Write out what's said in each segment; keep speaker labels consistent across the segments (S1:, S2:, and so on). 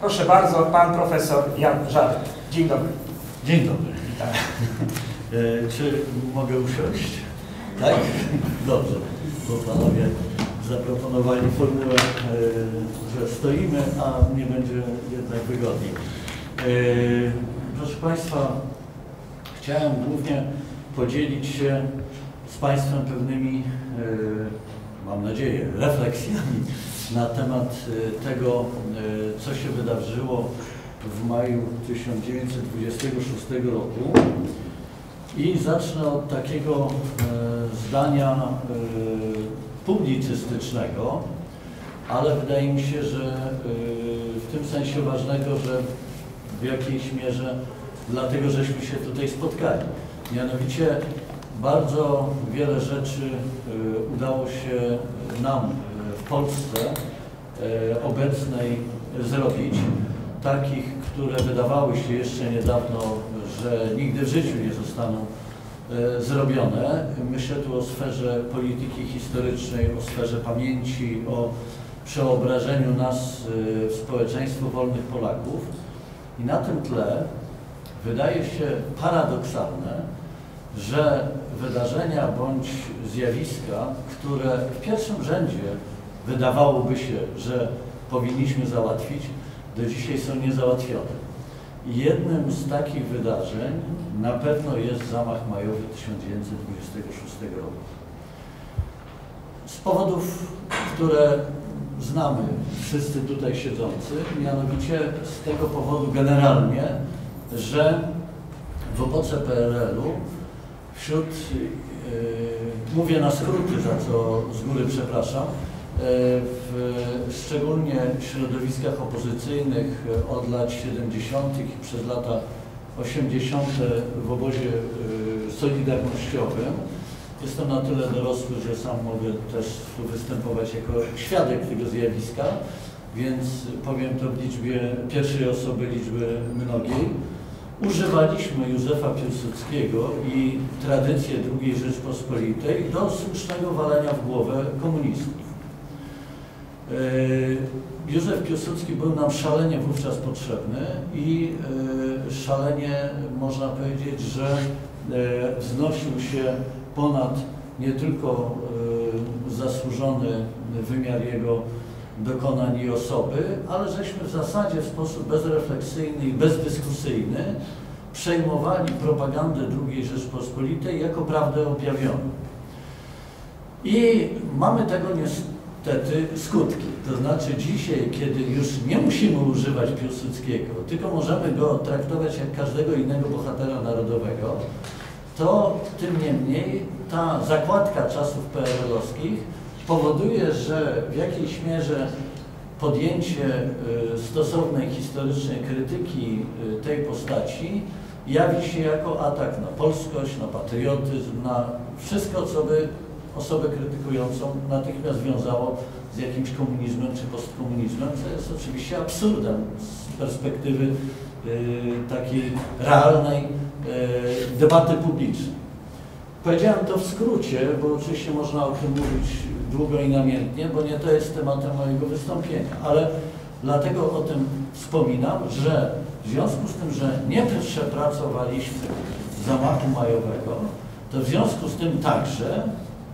S1: Proszę bardzo, pan profesor Jan Żarek. Dzień dobry.
S2: Dzień dobry. E, Czy mogę usiąść? Tak? Dobrze. Bo panowie zaproponowali formułę, e, że stoimy, a mnie będzie jednak wygodniej. E, Proszę Państwa, chciałem głównie podzielić się z Państwem pewnymi, mam nadzieję, refleksjami na temat e, tego, e, co się wydarzyło w maju 1926 roku. I zacznę od takiego e, zdania publicystycznego, ale wydaje mi się, że w tym sensie ważnego, że w jakiejś mierze dlatego, żeśmy się tutaj spotkali. Mianowicie bardzo wiele rzeczy udało się nam w Polsce e, obecnej zrobić, takich, które wydawały się jeszcze niedawno, że nigdy w życiu nie zostaną e, zrobione. Myślę tu o sferze polityki historycznej, o sferze pamięci, o przeobrażeniu nas e, w społeczeństwo wolnych Polaków. I na tym tle wydaje się paradoksalne, że wydarzenia bądź zjawiska, które w pierwszym rzędzie wydawałoby się, że powinniśmy załatwić, do dzisiaj są niezałatwione. Jednym z takich wydarzeń na pewno jest zamach majowy 1926 roku. Z powodów, które znamy wszyscy tutaj siedzący, mianowicie z tego powodu generalnie, że w epoce PRL-u wśród, yy, mówię na skróty, za co z góry przepraszam, w szczególnie środowiskach opozycyjnych od lat 70. i przez lata 80. w obozie y, solidarnościowym. Jestem na tyle dorosły, że sam mogę też tu występować jako świadek tego zjawiska, więc powiem to w liczbie pierwszej osoby liczby mnogiej. Używaliśmy Józefa Piłsudskiego i tradycję II Rzeczpospolitej do słusznego walenia w głowę komunistów. E, Józef Piłsudski był nam szalenie wówczas potrzebny i e, szalenie można powiedzieć, że e, wznosił się ponad nie tylko zasłużony wymiar jego dokonań i osoby, ale żeśmy w zasadzie w sposób bezrefleksyjny i bezdyskusyjny przejmowali propagandę II Rzeczpospolitej jako prawdę objawioną. I mamy tego niestety niestety skutki. To znaczy dzisiaj, kiedy już nie musimy używać Piłsudskiego, tylko możemy go traktować jak każdego innego bohatera narodowego, to tym niemniej ta zakładka czasów PRL-owskich powoduje, że w jakiejś mierze podjęcie y, stosownej historycznej krytyki y, tej postaci jawi się jako atak na polskość, na patriotyzm, na wszystko, co by osobę krytykującą natychmiast wiązało z jakimś komunizmem czy postkomunizmem, co jest oczywiście absurdem z perspektywy y, takiej realnej y, debaty publicznej. Powiedziałem to w skrócie, bo oczywiście można o tym mówić długo i namiętnie, bo nie to jest tematem mojego wystąpienia, ale dlatego o tym wspominam, że w związku z tym, że nie przepracowaliśmy zamachu majowego, to w związku z tym także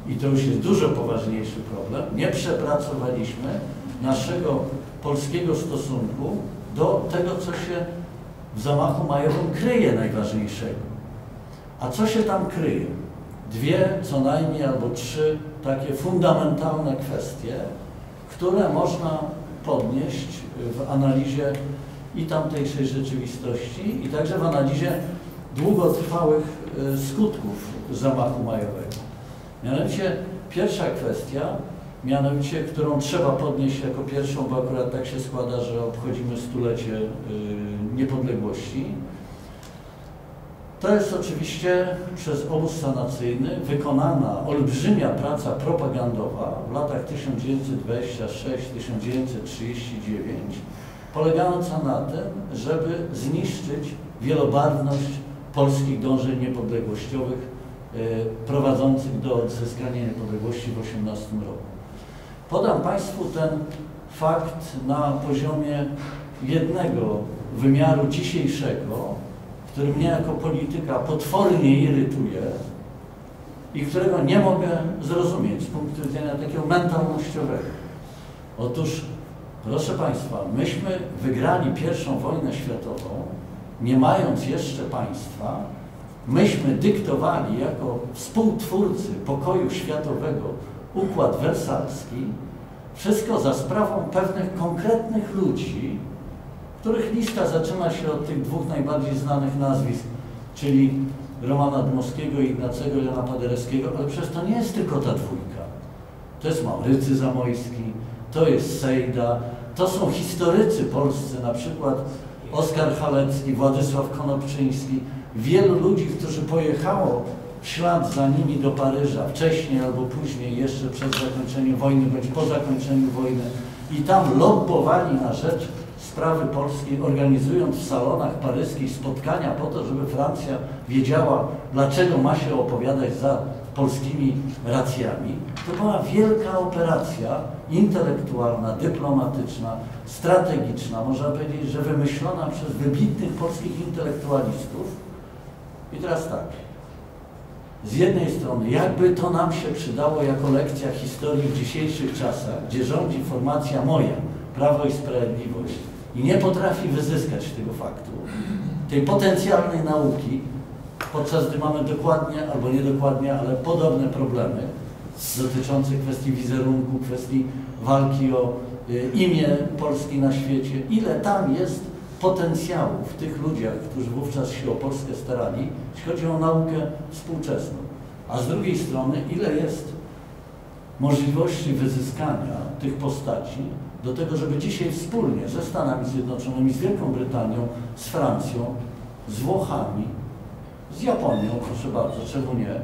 S2: i to już jest dużo poważniejszy problem, nie przepracowaliśmy naszego polskiego stosunku do tego, co się w zamachu majowym kryje najważniejszego. A co się tam kryje? Dwie, co najmniej, albo trzy takie fundamentalne kwestie, które można podnieść w analizie i tamtejszej rzeczywistości, i także w analizie długotrwałych e, skutków zamachu majowego. Mianowicie pierwsza kwestia, mianowicie, którą trzeba podnieść jako pierwszą, bo akurat tak się składa, że obchodzimy stulecie y, niepodległości. To jest oczywiście przez obóz sanacyjny wykonana olbrzymia praca propagandowa w latach 1926-1939, polegająca na tym, żeby zniszczyć wielobarwność polskich dążeń niepodległościowych prowadzących do odzyskania niepodległości w 18 roku. Podam Państwu ten fakt na poziomie jednego wymiaru dzisiejszego, który mnie jako polityka potwornie irytuje i którego nie mogę zrozumieć z punktu widzenia takiego mentalnościowego. Otóż, proszę Państwa, myśmy wygrali pierwszą wojnę światową, nie mając jeszcze państwa, myśmy dyktowali jako współtwórcy pokoju światowego układ wersalski, wszystko za sprawą pewnych konkretnych ludzi, których lista zaczyna się od tych dwóch najbardziej znanych nazwisk, czyli Romana Dmowskiego i Ignacego Jana Paderewskiego, ale przecież to nie jest tylko ta dwójka. To jest Maurycy Zamojski, to jest Sejda, to są historycy polscy, na przykład Oskar Halecki, Władysław Konopczyński, wielu ludzi, którzy pojechało w ślad za nimi do Paryża, wcześniej albo później, jeszcze przed zakończeniem wojny, bądź po zakończeniu wojny i tam lobbowali na rzecz sprawy polskiej, organizując w salonach paryskich spotkania po to, żeby Francja wiedziała, dlaczego ma się opowiadać za polskimi racjami. To była wielka operacja intelektualna, dyplomatyczna, strategiczna, można powiedzieć, że wymyślona przez wybitnych polskich intelektualistów. I teraz tak, z jednej strony, jakby to nam się przydało jako lekcja historii w dzisiejszych czasach, gdzie rządzi formacja moja, Prawo i Sprawiedliwość, i nie potrafi wyzyskać tego faktu, tej potencjalnej nauki, podczas gdy mamy dokładnie, albo niedokładnie, ale podobne problemy dotyczące kwestii wizerunku, kwestii walki o y, imię Polski na świecie. Ile tam jest potencjału w tych ludziach, którzy wówczas się o Polskę starali, jeśli chodzi o naukę współczesną. A z drugiej strony, ile jest możliwości wyzyskania tych postaci do tego, żeby dzisiaj wspólnie ze Stanami Zjednoczonymi, z Wielką Brytanią, z Francją, z Włochami, z Japonią, proszę bardzo, czemu nie,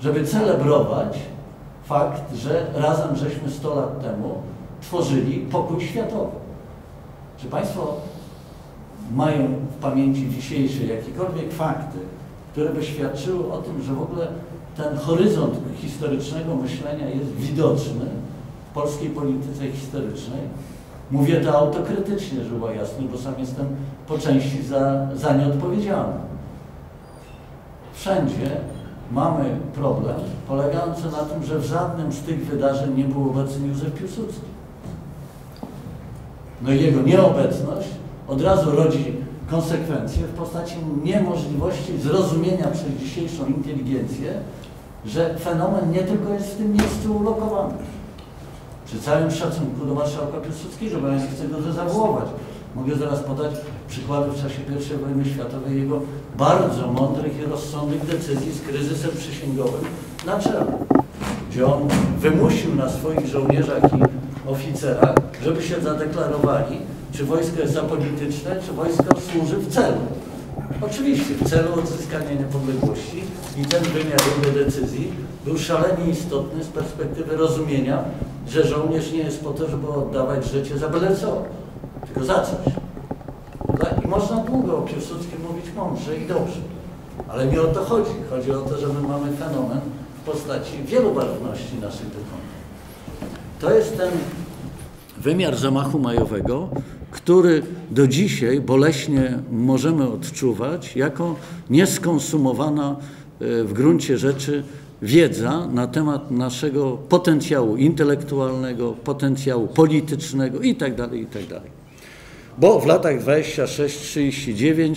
S2: żeby celebrować fakt, że razem żeśmy 100 lat temu tworzyli pokój światowy. Czy Państwo mają w pamięci dzisiejszej jakiekolwiek fakty, które by świadczyły o tym, że w ogóle ten horyzont historycznego myślenia jest widoczny w polskiej polityce historycznej. Mówię to autokrytycznie, żeby było jasne, bo sam jestem po części za, za nie odpowiedzialny. Wszędzie mamy problem polegający na tym, że w żadnym z tych wydarzeń nie był obecny Józef Piłsudski. No i jego nieobecność od razu rodzi konsekwencje w postaci niemożliwości zrozumienia przez dzisiejszą inteligencję, że fenomen nie tylko jest w tym miejscu ulokowany. Przy całym szacunku do marszałka Piłsudskiego, bo ja nie chcę go dezawuować. Mogę zaraz podać przykłady w czasie I wojny światowej jego bardzo mądrych i rozsądnych decyzji z kryzysem przysięgowym na czele, gdzie on wymusił na swoich żołnierzach i oficerach, żeby się zadeklarowali, czy wojsko jest apolityczne, czy wojsko służy w celu. Oczywiście, w celu odzyskania niepodległości i ten wymiar jego decyzji był szalenie istotny z perspektywy rozumienia, że żołnierz nie jest po to, żeby oddawać życie za byle co, tylko za coś. Tak? I można długo o Piłsudskim mówić mądrze i dobrze, ale nie o to chodzi. Chodzi o to, że my mamy fenomen w postaci wielobarwności naszych dokonań. To jest ten wymiar zamachu majowego, który do dzisiaj boleśnie możemy odczuwać jako nieskonsumowana e, w gruncie rzeczy wiedza na temat naszego potencjału intelektualnego, potencjału politycznego itd. Tak itd. Tak Bo w latach 26-39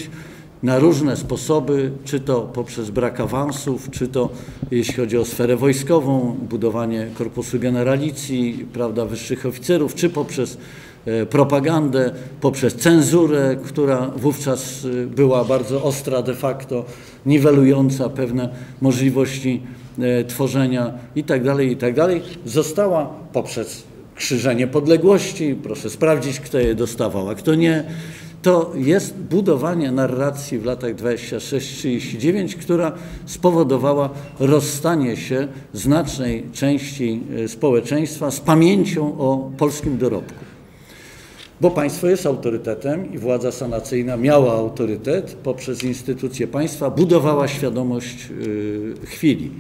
S2: na różne sposoby, czy to poprzez brak awansów, czy to jeśli chodzi o sferę wojskową, budowanie korpusu generalicji, prawda, wyższych oficerów, czy poprzez propagandę, poprzez cenzurę, która wówczas e, była bardzo ostra de facto, niwelująca pewne możliwości e, tworzenia itd., tak itd., tak została poprzez krzyżenie podległości, proszę sprawdzić, kto je dostawał, a kto nie, to jest budowanie narracji w latach 26-39, która spowodowała rozstanie się znacznej części e, społeczeństwa z pamięcią o polskim dorobku. Bo państwo jest autorytetem i władza sanacyjna miała autorytet poprzez instytucje państwa, budowała świadomość e, chwili,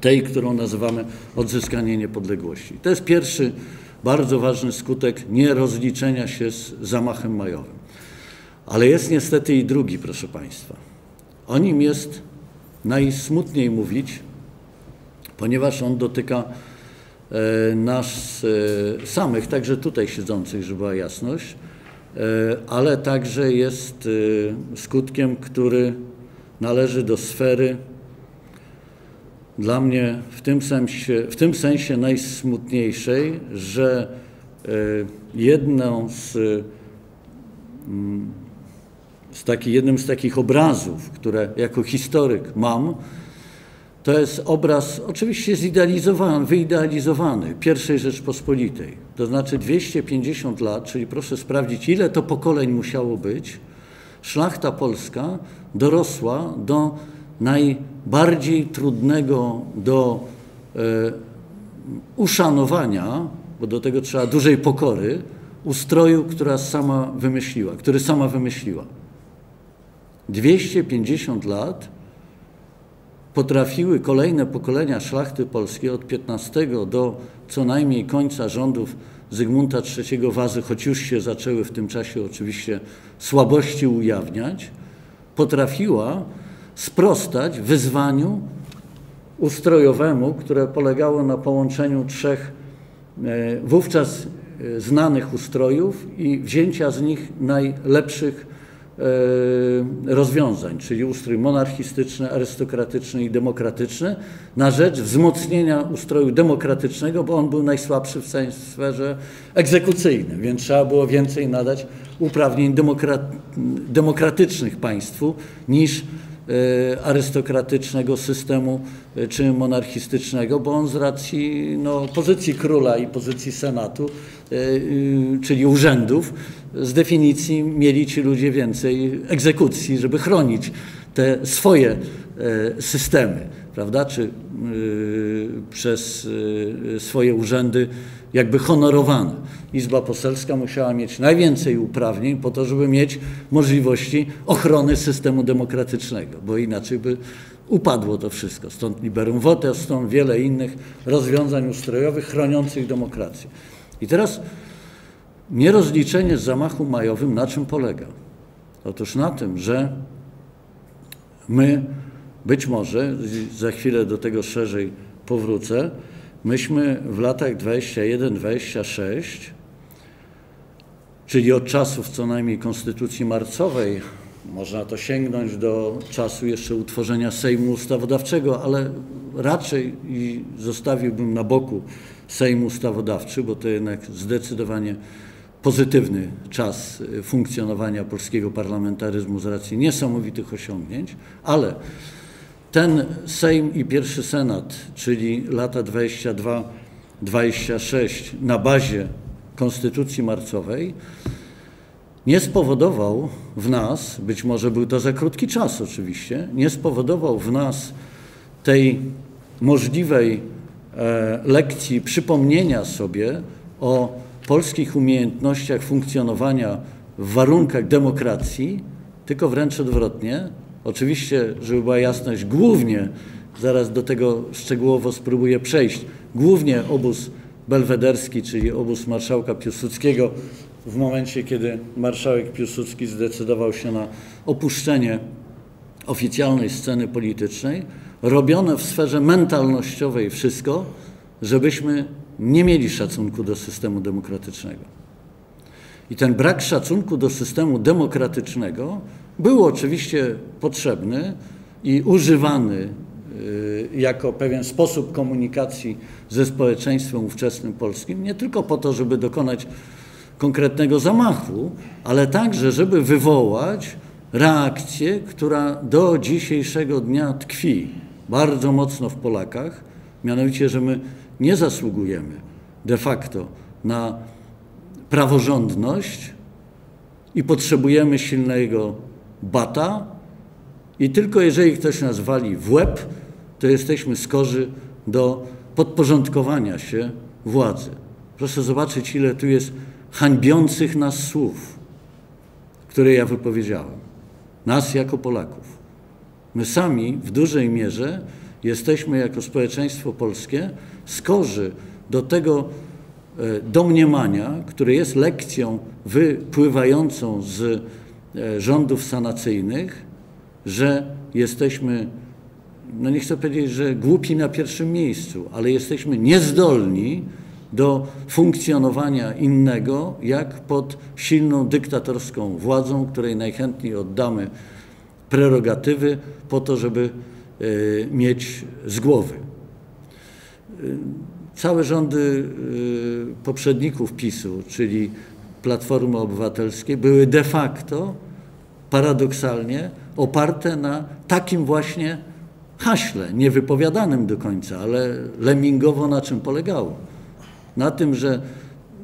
S2: tej, którą nazywamy odzyskanie niepodległości. To jest pierwszy bardzo ważny skutek nierozliczenia się z zamachem majowym. Ale jest niestety i drugi, proszę Państwa. O nim jest najsmutniej mówić, ponieważ on dotyka nas e, samych, także tutaj siedzących, żeby była jasność, e, ale także jest skutkiem, który należy do sfery dla mnie w tym sensie, w tym sensie najsmutniejszej, że jedną z, mm, z taki, jednym z takich obrazów, które jako historyk mam, to jest obraz oczywiście zidealizowany, wyidealizowany pierwszej Rzeczpospolitej. To znaczy 250 lat, czyli proszę sprawdzić, ile to pokoleń musiało być. Szlachta polska dorosła do najbardziej trudnego do e, uszanowania, bo do tego trzeba dużej pokory, ustroju, która sama wymyśliła, który sama wymyśliła. 250 lat potrafiły kolejne pokolenia szlachty polskiej od XV do co najmniej końca rządów Zygmunta III Wazy, choć już się zaczęły w tym czasie oczywiście słabości ujawniać, potrafiła sprostać wyzwaniu ustrojowemu, które polegało na połączeniu trzech e, wówczas e, znanych ustrojów i wzięcia z nich najlepszych rozwiązań, czyli ustrój monarchistyczny, arystokratyczny i demokratyczny, na rzecz wzmocnienia ustroju demokratycznego, bo on był najsłabszy w sferze egzekucyjnej, więc trzeba było więcej nadać uprawnień demokratycznych państwu niż e, arystokratycznego systemu e, czy monarchistycznego, bo on z racji no, pozycji króla i pozycji senatu, czyli urzędów, z definicji mieli ci ludzie więcej egzekucji, żeby chronić te swoje e, systemy, prawda, czy e, przez e, swoje urzędy jakby honorowane. Izba Poselska musiała mieć najwięcej uprawnień po to, żeby mieć możliwości ochrony systemu demokratycznego, bo inaczej by upadło to wszystko. Stąd liberum vote, stąd wiele innych rozwiązań ustrojowych chroniących demokrację. I teraz Nierozliczenie z zamachu majowym na czym polega? Otóż na tym, że my być może, za chwilę do tego szerzej powrócę, myśmy w latach 21-26, czyli od czasów co najmniej Konstytucji Marcowej, można to sięgnąć do czasu jeszcze utworzenia Sejmu Ustawodawczego, ale raczej zostawiłbym na boku Sejm Ustawodawczy, bo to jednak zdecydowanie pozytywny czas y, funkcjonowania polskiego parlamentaryzmu z racji niesamowitych osiągnięć, ale ten Sejm i pierwszy Senat, czyli lata 22-26 na bazie Konstytucji Marcowej, nie spowodował w nas, być może był to za krótki czas oczywiście, nie spowodował w nas tej możliwej e, lekcji przypomnienia sobie o polskich umiejętnościach funkcjonowania w warunkach demokracji, tylko wręcz odwrotnie. Oczywiście, żeby była jasność, głównie, zaraz do tego szczegółowo spróbuję przejść, głównie obóz belwederski, czyli obóz marszałka Piłsudskiego, w momencie, kiedy marszałek Piłsudski zdecydował się na opuszczenie oficjalnej sceny politycznej, robione w sferze mentalnościowej wszystko, żebyśmy nie mieli szacunku do systemu demokratycznego. I ten brak szacunku do systemu demokratycznego był oczywiście potrzebny i używany y, jako pewien sposób komunikacji ze społeczeństwem ówczesnym polskim, nie tylko po to, żeby dokonać konkretnego zamachu, ale także, żeby wywołać reakcję, która do dzisiejszego dnia tkwi bardzo mocno w Polakach, mianowicie, że my nie zasługujemy de facto na praworządność i potrzebujemy silnego bata i tylko jeżeli ktoś nas wali w łeb, to jesteśmy skorzy do podporządkowania się władzy. Proszę zobaczyć, ile tu jest hańbiących nas słów, które ja wypowiedziałem. Nas jako Polaków. My sami w dużej mierze jesteśmy jako społeczeństwo polskie skorzy do tego e, domniemania, które jest lekcją wypływającą z e, rządów sanacyjnych, że jesteśmy, no nie chcę powiedzieć, że głupi na pierwszym miejscu, ale jesteśmy niezdolni do funkcjonowania innego, jak pod silną dyktatorską władzą, której najchętniej oddamy prerogatywy po to, żeby e, mieć z głowy. E, całe rządy e, poprzedników PiSu, czyli Platformy Obywatelskiej, były de facto, paradoksalnie, oparte na takim właśnie haśle, niewypowiadanym do końca, ale lemingowo na czym polegało? Na tym, że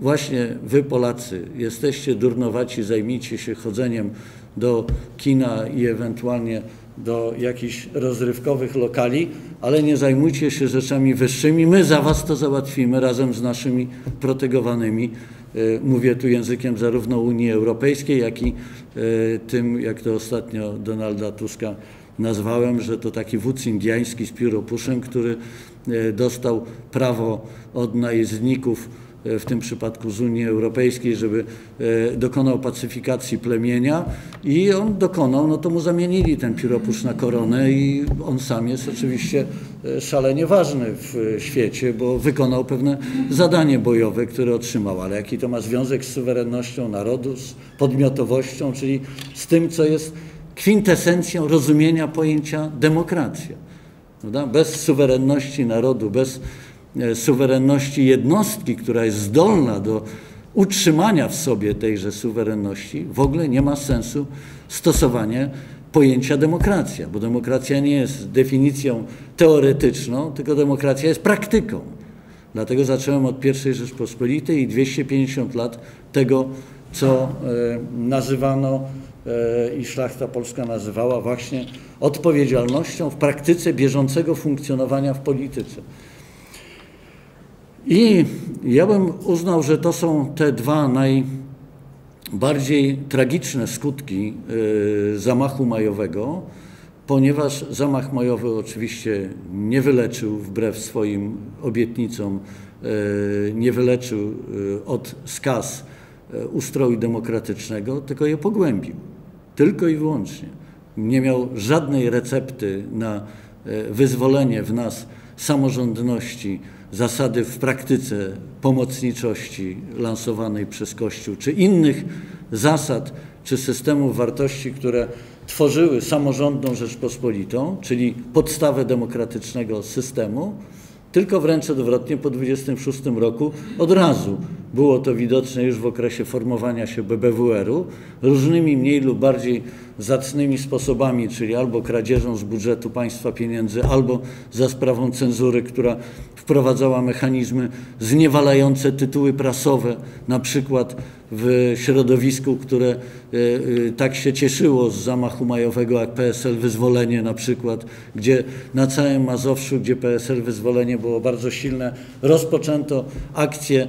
S2: właśnie wy Polacy jesteście durnowaci, zajmijcie się chodzeniem do kina i ewentualnie do jakichś rozrywkowych lokali, ale nie zajmujcie się rzeczami wyższymi. My za was to załatwimy razem z naszymi protegowanymi. E, mówię tu językiem zarówno Unii Europejskiej, jak i e, tym, jak to ostatnio Donalda Tuska nazwałem, że to taki wódz indiański z pióropuszem, który e, dostał prawo od najezdników E, w tym przypadku z Unii Europejskiej, żeby e, dokonał pacyfikacji plemienia i on dokonał, no to mu zamienili ten pióropusz na koronę i on sam jest oczywiście e, szalenie ważny w świecie, bo wykonał pewne zadanie bojowe, które otrzymał, ale jaki to ma związek z suwerennością narodu, z podmiotowością, czyli z tym, co jest kwintesencją rozumienia pojęcia demokracja. Prawda? Bez suwerenności narodu, bez E, suwerenności jednostki, która jest zdolna do utrzymania w sobie tejże suwerenności, w ogóle nie ma sensu stosowanie pojęcia demokracja, bo demokracja nie jest definicją teoretyczną, tylko demokracja jest praktyką. Dlatego zacząłem od I Rzeczpospolitej i 250 lat tego, co e, nazywano e, i szlachta polska nazywała właśnie odpowiedzialnością w praktyce bieżącego funkcjonowania w polityce. I ja bym uznał, że to są te dwa najbardziej tragiczne skutki y, zamachu majowego, ponieważ zamach majowy oczywiście nie wyleczył wbrew swoim obietnicom, y, nie wyleczył y, od skaz ustroju demokratycznego, tylko je pogłębił. Tylko i wyłącznie. Nie miał żadnej recepty na wyzwolenie w nas samorządności, zasady w praktyce pomocniczości lansowanej przez Kościół, czy innych zasad, czy systemów wartości, które tworzyły samorządną Rzeczpospolitą, czyli podstawę demokratycznego systemu, tylko wręcz odwrotnie, po 26 roku od razu było to widoczne już w okresie formowania się BBWR-u, różnymi mniej lub bardziej zacnymi sposobami, czyli albo kradzieżą z budżetu państwa pieniędzy, albo za sprawą cenzury, która wprowadzała mechanizmy zniewalające tytuły prasowe, na przykład w środowisku, które e, e, tak się cieszyło z zamachu majowego jak PSL Wyzwolenie na przykład, gdzie na całym Mazowszu, gdzie PSL Wyzwolenie było bardzo silne, rozpoczęto akcję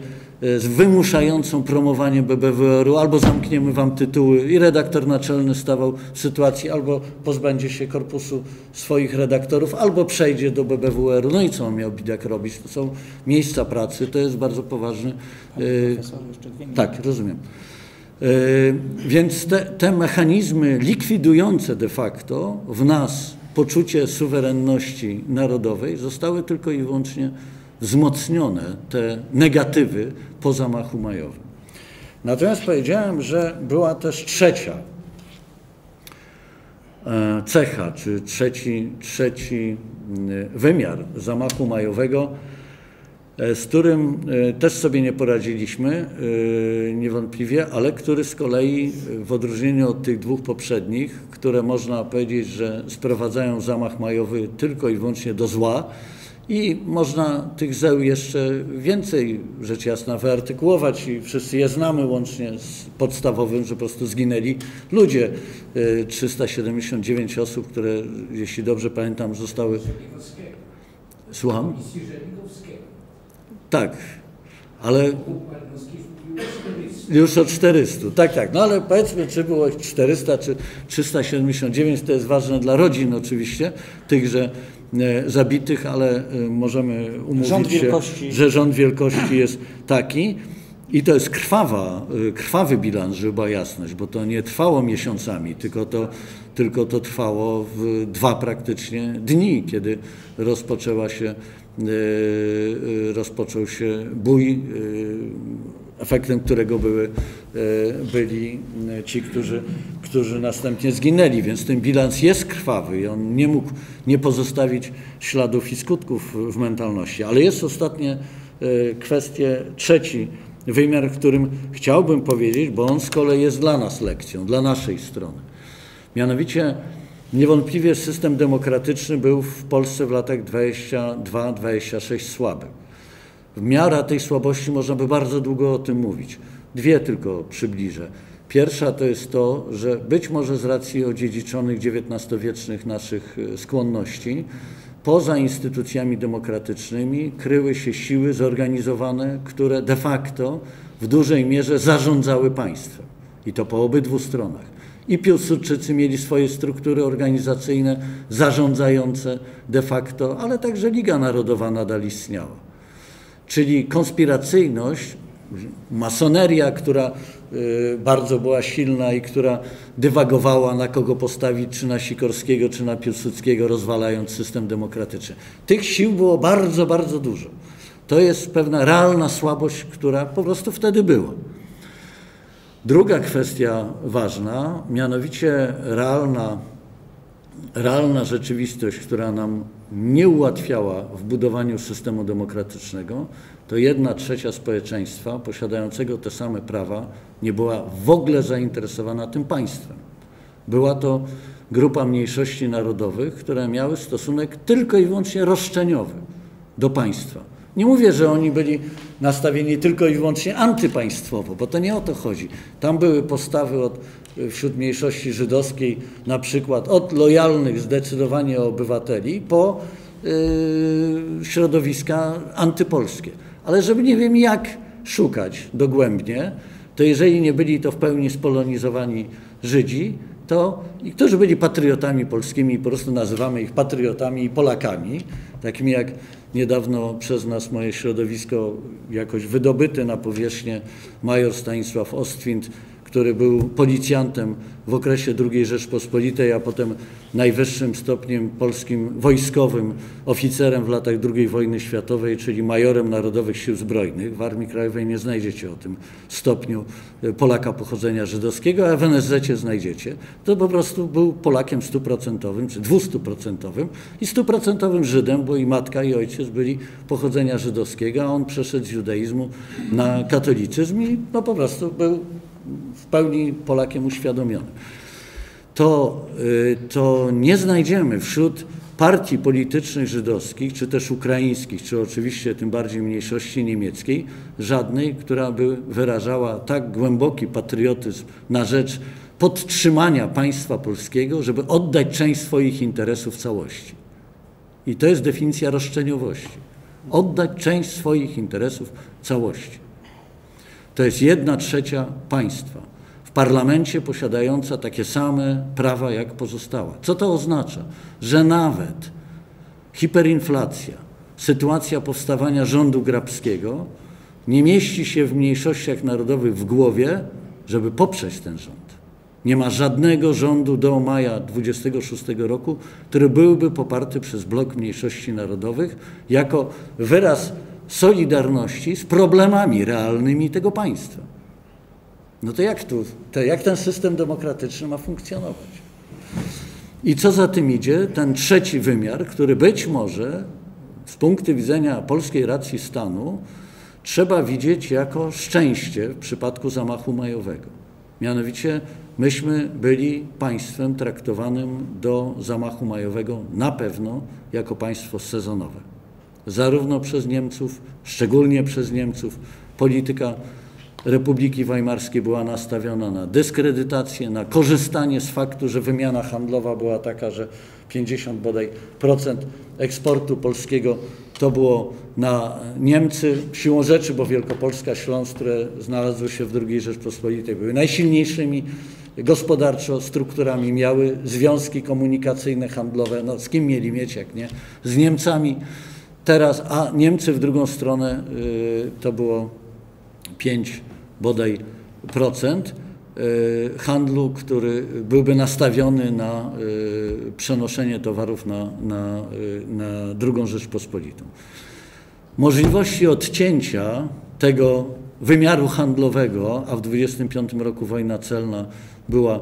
S2: wymuszającą promowanie BBWR-u, albo zamkniemy wam tytuły i redaktor naczelny stawał w sytuacji albo pozbędzie się korpusu swoich redaktorów, albo przejdzie do BBWR-u. No i co on miał Bidak robić? To są miejsca pracy, to jest bardzo poważny... E, tak, rozumiem. E, więc te, te mechanizmy likwidujące de facto w nas poczucie suwerenności narodowej zostały tylko i wyłącznie wzmocnione te negatywy po zamachu majowym. Natomiast powiedziałem, że była też trzecia e, cecha, czy trzeci, trzeci wymiar zamachu majowego, e, z którym e, też sobie nie poradziliśmy niewątpliwie, ale który z kolei w odróżnieniu od tych dwóch poprzednich, które można powiedzieć, że sprowadzają zamach majowy tylko i wyłącznie do zła, i można tych zeł jeszcze więcej, rzecz jasna, wyartykułować i wszyscy je znamy, łącznie z podstawowym, że po prostu zginęli ludzie. 379 y, osób, które, jeśli dobrze pamiętam, zostały... Słucham? Tak, ale już o 400, tak, tak. No ale powiedzmy, czy było 400, czy 379, to jest ważne dla rodzin oczywiście, tychże e, zabitych, ale e, możemy umówić
S1: Rząd
S2: się,
S1: wielkości.
S2: że rząd wielkości jest taki. I to jest krwawa, e, krwawy bilans, żeby była jasność, bo to nie trwało miesiącami, tylko to, tylko to trwało w dwa praktycznie dni, kiedy rozpoczęła się, e, e, rozpoczął się bój, e, efektem którego były, e, byli e, ci, którzy, którzy następnie zginęli. Więc ten bilans jest krwawy i on nie mógł nie pozostawić śladów i skutków w mentalności. Ale jest ostatnie e, kwestie, trzeci wymiar, którym chciałbym powiedzieć, bo on z kolei jest dla nas lekcją, dla naszej strony. Mianowicie niewątpliwie system demokratyczny był w Polsce w latach 22-26 słaby. W miarę tej słabości można by bardzo długo o tym mówić. Dwie tylko przybliżę. Pierwsza to jest to, że być może z racji odziedziczonych XIX-wiecznych naszych e, skłonności, poza instytucjami demokratycznymi kryły się siły zorganizowane, które de facto w dużej mierze zarządzały państwem. I to po obydwu stronach. I Piłsudczycy mieli swoje struktury organizacyjne zarządzające de facto, ale także Liga Narodowa nadal istniała czyli konspiracyjność, masoneria, która y, bardzo była silna i która dywagowała na kogo postawić, czy na Sikorskiego, czy na Piłsudskiego, rozwalając system demokratyczny. Tych sił było bardzo, bardzo dużo. To jest pewna realna słabość, która po prostu wtedy była. Druga kwestia ważna, mianowicie realna, realna rzeczywistość, która nam nie ułatwiała w budowaniu systemu demokratycznego, to jedna trzecia społeczeństwa posiadającego te same prawa nie była w ogóle zainteresowana tym państwem. Była to grupa mniejszości narodowych, które miały stosunek tylko i wyłącznie roszczeniowy do państwa. Nie mówię, że oni byli nastawieni tylko i wyłącznie antypaństwowo, bo to nie o to chodzi. Tam były postawy od, wśród mniejszości żydowskiej, na przykład od lojalnych zdecydowanie obywateli po yy, środowiska antypolskie. Ale żeby nie wiem jak szukać dogłębnie, to jeżeli nie byli to w pełni spolonizowani Żydzi, to którzy byli patriotami polskimi, po prostu nazywamy ich patriotami i Polakami, takimi jak niedawno przez nas moje środowisko jakoś wydobyty na powierzchnię major Stanisław Ostwind, który był policjantem w okresie II Rzeczpospolitej, a potem najwyższym stopniem polskim wojskowym oficerem w latach II wojny światowej, czyli majorem Narodowych Sił Zbrojnych. W Armii Krajowej nie znajdziecie o tym stopniu e, Polaka pochodzenia żydowskiego, a w NSZ znajdziecie. To po prostu był Polakiem stuprocentowym, czy dwustuprocentowym i stuprocentowym Żydem, bo i matka i ojciec byli pochodzenia żydowskiego, a on przeszedł z judaizmu na katolicyzm i no po prostu był w pełni Polakiem uświadomionym. To, y, to nie znajdziemy wśród partii politycznych żydowskich, czy też ukraińskich, czy oczywiście tym bardziej mniejszości niemieckiej, żadnej, która by wyrażała tak głęboki patriotyzm na rzecz podtrzymania państwa polskiego, żeby oddać część swoich interesów całości. I to jest definicja roszczeniowości. Oddać część swoich interesów całości. To jest jedna trzecia państwa w parlamencie posiadająca takie same prawa jak pozostała. Co to oznacza? Że nawet hiperinflacja, sytuacja powstawania rządu grabskiego nie mieści się w mniejszościach narodowych w głowie, żeby poprzeć ten rząd. Nie ma żadnego rządu do maja 26 roku, który byłby poparty przez blok mniejszości narodowych jako wyraz solidarności z problemami realnymi tego państwa. No to jak, tu, to jak ten system demokratyczny ma funkcjonować? I co za tym idzie, ten trzeci wymiar, który być może z punktu widzenia polskiej racji stanu trzeba widzieć jako szczęście w przypadku zamachu majowego. Mianowicie myśmy byli państwem traktowanym do zamachu majowego na pewno jako państwo sezonowe zarówno przez Niemców, szczególnie przez Niemców. Polityka Republiki Weimarskiej była nastawiona na dyskredytację, na korzystanie z faktu, że wymiana handlowa była taka, że 50 bodaj procent eksportu polskiego to było na Niemcy. Siłą rzeczy, bo Wielkopolska, Śląsk, które znalazły się w II Rzeczpospolitej, były najsilniejszymi gospodarczo strukturami, miały związki komunikacyjne, handlowe. No, z kim mieli mieć, jak nie? Z Niemcami. Teraz, a Niemcy w drugą stronę y, to było 5 bodaj procent y, handlu, który byłby nastawiony na y, przenoszenie towarów na, na, na drugą Rzeczpospolitą. Możliwości odcięcia tego wymiaru handlowego, a w 25 roku wojna celna była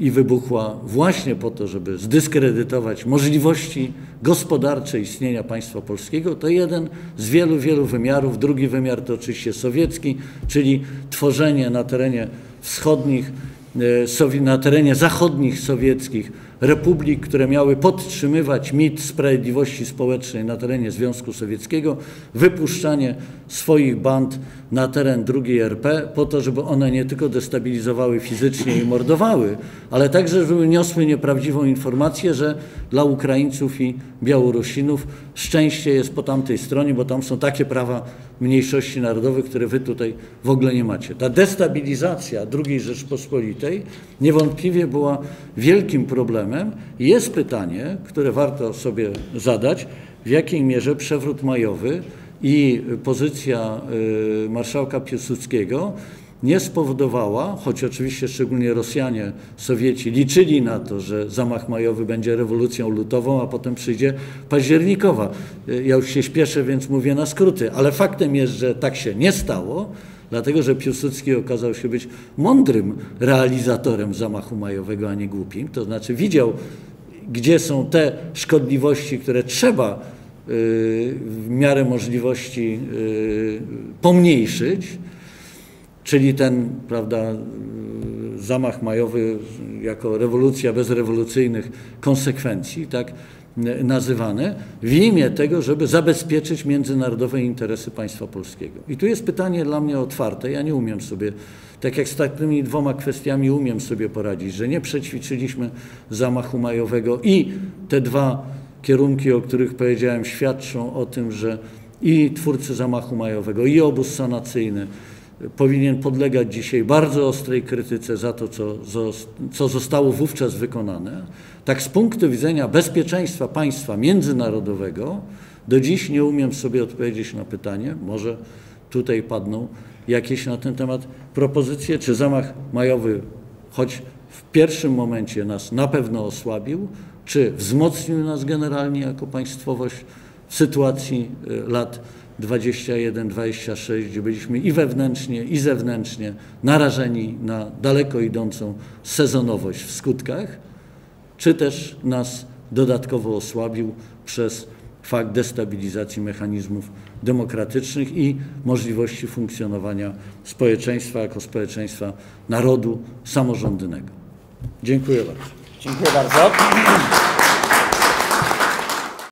S2: i wybuchła właśnie po to, żeby zdyskredytować możliwości gospodarcze istnienia państwa polskiego, to jeden z wielu, wielu wymiarów. Drugi wymiar to oczywiście sowiecki, czyli tworzenie na terenie wschodnich, e, na terenie zachodnich sowieckich republik, które miały podtrzymywać mit sprawiedliwości społecznej na terenie Związku Sowieckiego, wypuszczanie swoich band na teren II RP po to, żeby one nie tylko destabilizowały fizycznie i mordowały, ale także, żeby niosły nieprawdziwą informację, że dla Ukraińców i Białorusinów szczęście jest po tamtej stronie, bo tam są takie prawa mniejszości narodowych, które wy tutaj w ogóle nie macie. Ta destabilizacja II Rzeczpospolitej niewątpliwie była wielkim problemem. Jest pytanie, które warto sobie zadać, w jakiej mierze przewrót majowy i pozycja y, marszałka Piłsudskiego nie spowodowała, choć oczywiście szczególnie Rosjanie, Sowieci liczyli na to, że zamach majowy będzie rewolucją lutową, a potem przyjdzie październikowa. Y, ja już się śpieszę, więc mówię na skróty, ale faktem jest, że tak się nie stało, dlatego że Piłsudski okazał się być mądrym realizatorem zamachu majowego, a nie głupim. To znaczy widział, gdzie są te szkodliwości, które trzeba y, w miarę możliwości y, pomniejszyć, czyli ten prawda, zamach majowy jako rewolucja bez rewolucyjnych konsekwencji, tak nazywane, w imię tego, żeby zabezpieczyć międzynarodowe interesy państwa polskiego. I tu jest pytanie dla mnie otwarte. Ja nie umiem sobie, tak jak z takimi dwoma kwestiami umiem sobie poradzić, że nie przećwiczyliśmy zamachu majowego i te dwa kierunki, o których powiedziałem, świadczą o tym, że i twórcy zamachu majowego, i obóz sanacyjny, powinien podlegać dzisiaj bardzo ostrej krytyce za to, co, co zostało wówczas wykonane. Tak z punktu widzenia bezpieczeństwa państwa międzynarodowego, do dziś nie umiem sobie odpowiedzieć na pytanie, może tutaj padną jakieś na ten temat propozycje, czy zamach majowy, choć w pierwszym momencie nas na pewno osłabił, czy wzmocnił nas generalnie jako państwowość w sytuacji y, lat 21-26, gdzie byliśmy i wewnętrznie, i zewnętrznie narażeni na daleko idącą sezonowość w skutkach, czy też nas dodatkowo osłabił przez fakt destabilizacji mechanizmów demokratycznych i możliwości funkcjonowania społeczeństwa jako społeczeństwa narodu samorządnego. Dziękuję bardzo.
S1: Dziękuję bardzo.